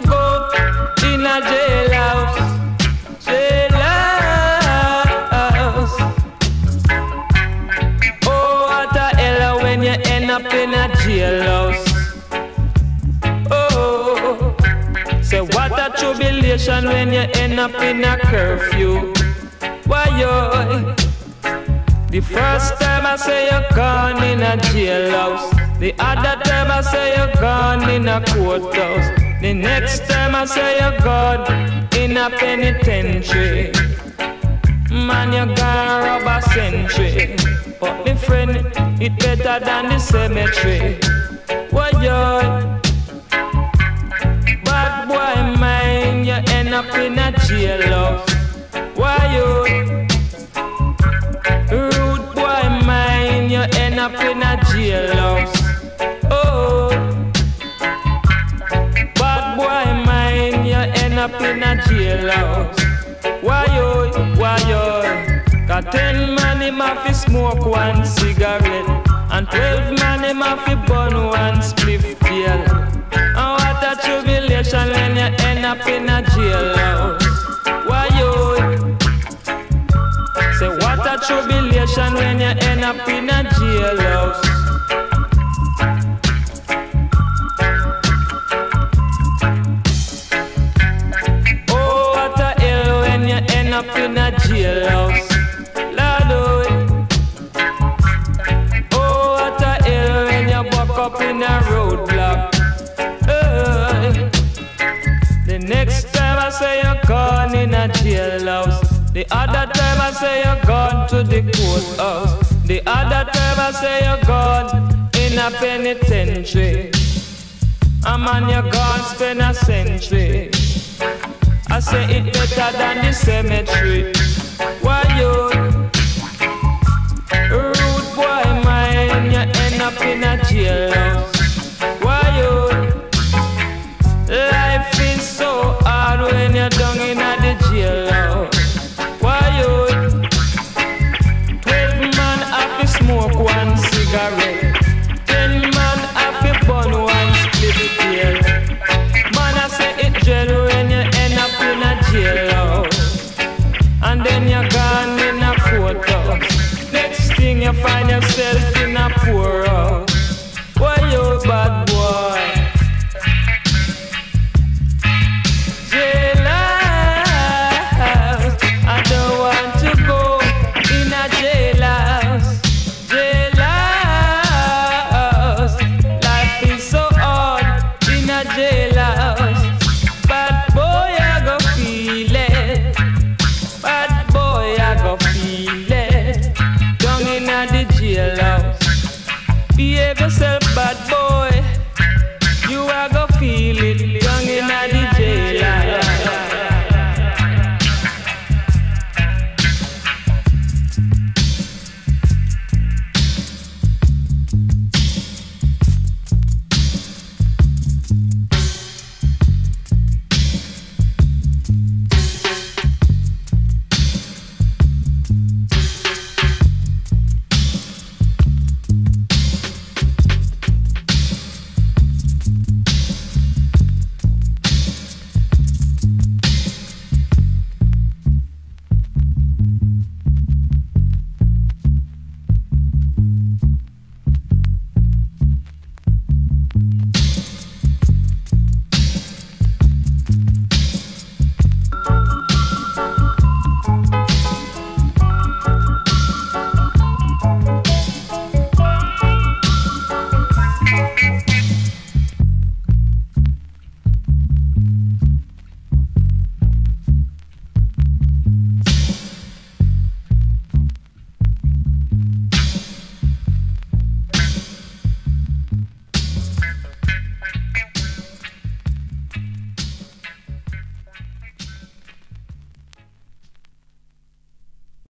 go in a jailhouse. Jailhouse. Oh, what a hell when you end up in a jailhouse. Oh, say what a tribulation when you end up in a curfew. Why, yo? The first time I say you're gone in a jailhouse. The other time I say you're gone in a courthouse. The next time I say you're gone in a penitentiary. Man, you gone rob a century. But the friend, it better than the cemetery. Why yo? Bad boy mind, you end up in a jailhouse. Why you? Rude boy mind, you end up in a jailhouse. Oh, in a jailhouse. Why you? Why you? Got ten man him have to smoke one cigarette, and twelve man him have to burn one spliff tail. And what a tribulation when you end up in a jailhouse. Why you? Say what a tribulation when you end up in a jailhouse. Jailhouse. Lord, oh, eh. oh, what a hell when you buck up in a roadblock. Hey. The next time I say you're gone in a jailhouse. The other time I say you're gone to the courthouse. The other time I say you're gone in a penitentiary. A man you're gone spend a century. I say it better than the cemetery. You find yourself feel lost. Behave yourself, bad boy.